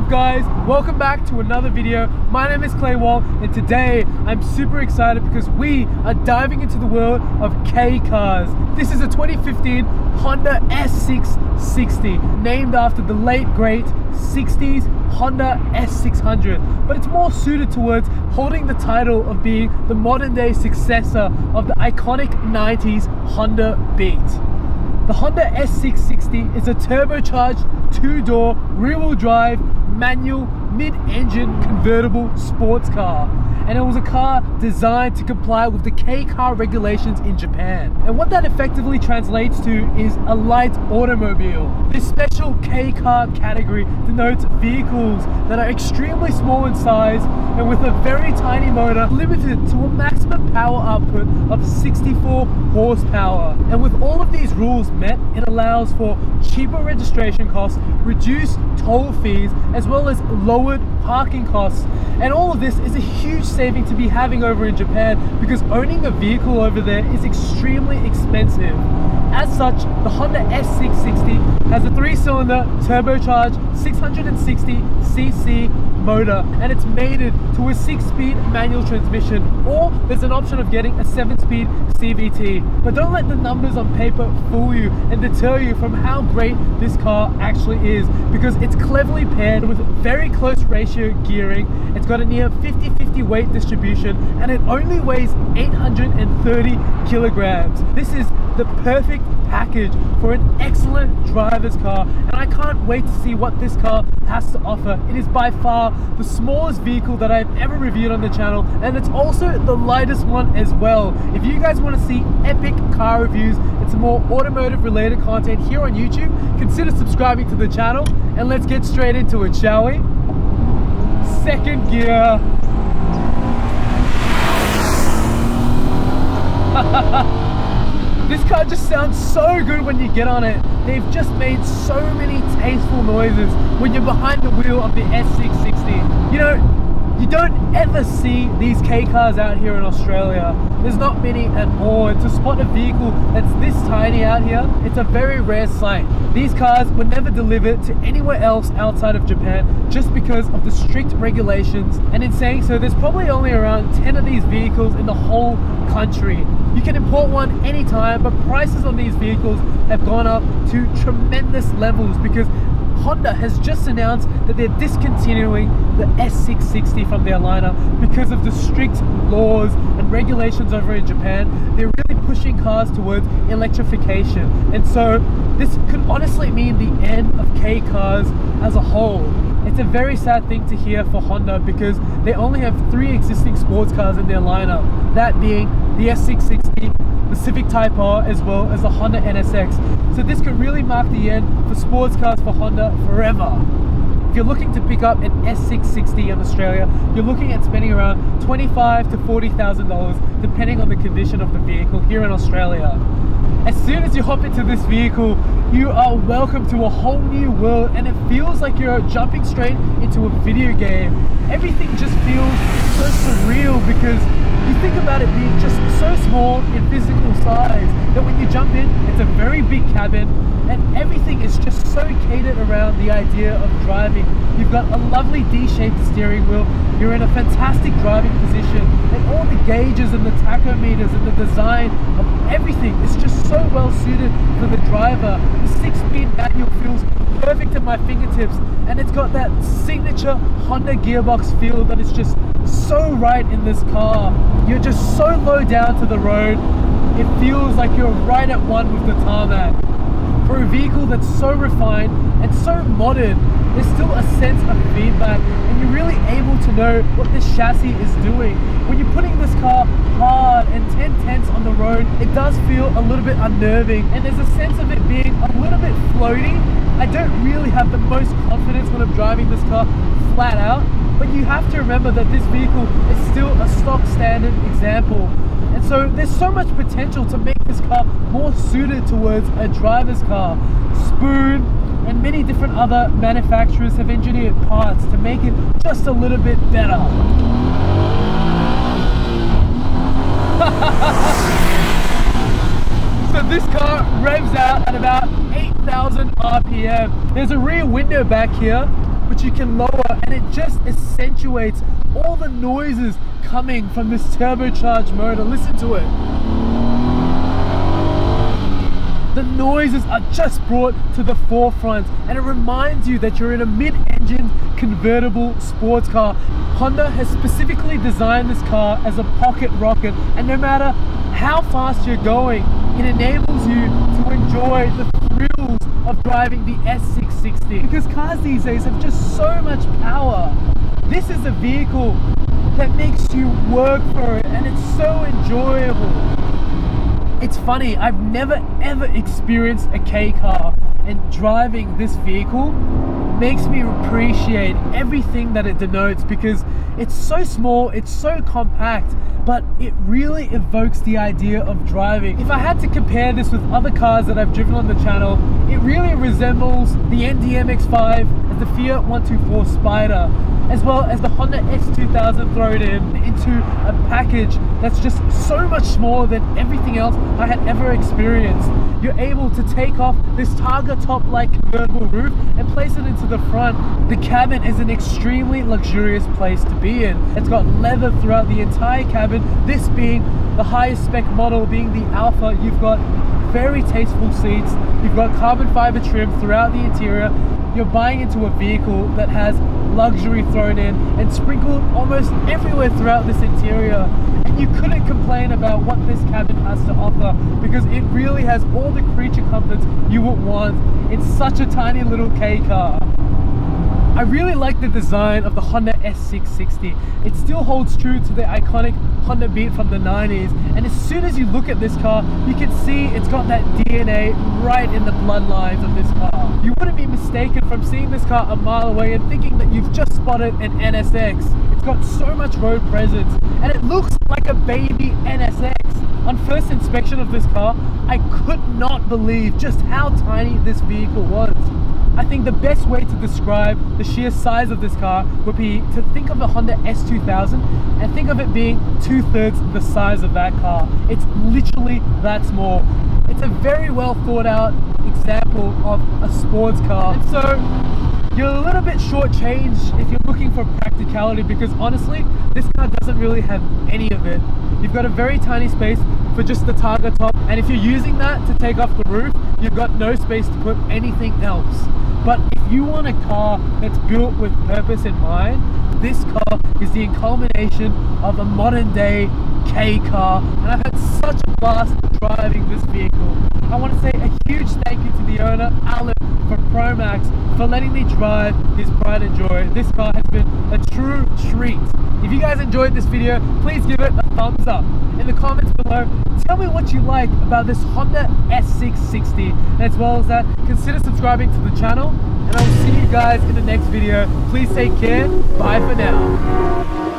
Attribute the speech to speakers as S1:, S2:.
S1: Up guys? Welcome back to another video. My name is Clay Wong and today I'm super excited because we are diving into the world of K cars. This is a 2015 Honda S660 named after the late great 60s Honda S600 but it's more suited towards holding the title of being the modern day successor of the iconic 90s Honda Beat. The Honda S660 is a turbocharged two-door rear-wheel drive manual mid-engine convertible sports car and it was a car designed to comply with the K car regulations in Japan. And what that effectively translates to is a light automobile. This special K car category denotes vehicles that are extremely small in size and with a very tiny motor limited to a maximum power output of 64 horsepower. And with all of these rules met, it allows for cheaper registration costs, reduced toll fees, as well as lowered parking costs. And all of this is a huge saving to be having over in Japan because owning a vehicle over there is extremely expensive. As such, the Honda S660 has a three-cylinder turbocharged 660cc motor and it's mated to a six-speed manual transmission or there's an option of getting a seven-speed CVT. But don't let the numbers on paper fool you and deter you from how great this car actually is because it's cleverly paired with very close ratio gearing. It's got a near 50-50 weight distribution and it only weighs 830 kilograms. This is the perfect package for an excellent driver's car and I can't wait to see what this car has to offer. It is by far the smallest vehicle that I've ever reviewed on the channel and it's also the lightest one as well. If you guys want to see epic car reviews and some more automotive related content here on YouTube, consider subscribing to the channel and let's get straight into it, shall we? Second gear. This car just sounds so good when you get on it. They've just made so many tasteful noises when you're behind the wheel of the S660. You know, you don't ever see these K cars out here in Australia. There's not many at all. And to spot a vehicle that's this tiny out here, it's a very rare sight. These cars were never delivered to anywhere else outside of Japan just because of the strict regulations. And in saying so, there's probably only around 10 of these vehicles in the whole country. You can import one anytime, but prices on these vehicles have gone up to tremendous levels because Honda has just announced that they're discontinuing the S660 from their lineup because of the strict laws and regulations over in Japan. They're really pushing cars towards electrification. And so this could honestly mean the end of K cars as a whole. It's a very sad thing to hear for Honda because they only have three existing sports cars in their lineup, that being the S660, the Civic Type R, as well as the Honda NSX. So this could really mark the end for sports cars for Honda forever. If you're looking to pick up an S660 in Australia, you're looking at spending around 25 to $40,000 depending on the condition of the vehicle here in Australia. As soon as you hop into this vehicle, you are welcome to a whole new world and it feels like you're jumping straight into a video game. Everything just feels so surreal because you think about it being just so small in physical size that when you jump in, it's a very big cabin and everything is just so catered around the idea of driving. You've got a lovely D-shaped steering wheel, you're in a fantastic driving position, and all the gauges and the tachometers and the design of everything is just so well suited for the driver. The six-speed manual feels perfect at my fingertips, and it's got that signature Honda gearbox feel that is just so right in this car. You're just so low down to the road, it feels like you're right at one with the tarmac. For a vehicle that's so refined and so modern, there's still a sense of feedback and you're really able to know what this chassis is doing. When you're putting this car hard and 10 tenths on the road, it does feel a little bit unnerving and there's a sense of it being a little bit floaty. I don't really have the most confidence when I'm driving this car flat out, but you have to remember that this vehicle is still a stock standard example. And so there's so much potential to make this car more suited towards a driver's car. Spoon and many different other manufacturers have engineered parts to make it just a little bit better. so this car revs out at about 8,000 RPM. There's a rear window back here, which you can lower, and it just accentuates all the noises coming from this turbocharged motor. Listen to it the noises are just brought to the forefront and it reminds you that you're in a mid-engine convertible sports car. Honda has specifically designed this car as a pocket rocket and no matter how fast you're going, it enables you to enjoy the thrills of driving the S660 because cars these days have just so much power. This is a vehicle that makes you work for it and it's so enjoyable. It's funny, I've never ever experienced a K car and driving this vehicle makes me appreciate everything that it denotes because it's so small, it's so compact, but it really evokes the idea of driving. If I had to compare this with other cars that I've driven on the channel, it really resembles the ND MX-5 and the Fiat 124 Spider as well as the Honda S2000 thrown in into a package that's just so much smaller than everything else I had ever experienced. You're able to take off this Targa top-like convertible roof and place it into the front. The cabin is an extremely luxurious place to be in. It's got leather throughout the entire cabin, this being the highest spec model being the Alpha. You've got very tasteful seats, you've got carbon fiber trim throughout the interior, you're buying into a vehicle that has luxury thrown in and sprinkled almost everywhere throughout this interior and you couldn't complain about what this cabin has to offer because it really has all the creature comforts you would want in such a tiny little K car. I really like the design of the Honda S660. It still holds true to the iconic Honda Beat from the 90s and as soon as you look at this car you can see it's got that DNA right in the bloodlines of this car. You wouldn't be mistaken from seeing this car a mile away and thinking that you've just spotted an NSX. It's got so much road presence and it looks like a baby NSX. On first inspection of this car, I could not believe just how tiny this vehicle was. I think the best way to describe the sheer size of this car would be to think of a Honda S2000 and think of it being two-thirds the size of that car. It's literally that small. It's a very well thought out example of a sports car. And so you're a little bit shortchanged if you're looking for practicality because honestly, this car doesn't really have any of it. You've got a very tiny space for just the Targa top and if you're using that to take off the roof, you've got no space to put anything else. But if you want a car that's built with purpose in mind, this car is the culmination of a modern day K car and I've had such a blast driving this vehicle. I want to say a huge thank you to the owner, Alan from Promax, for letting me drive his pride and joy. This car has been a true treat. You guys enjoyed this video, please give it a thumbs up. In the comments below, tell me what you like about this Honda S660. And as well as that, consider subscribing to the channel. And I will see you guys in the next video. Please take care. Bye for now.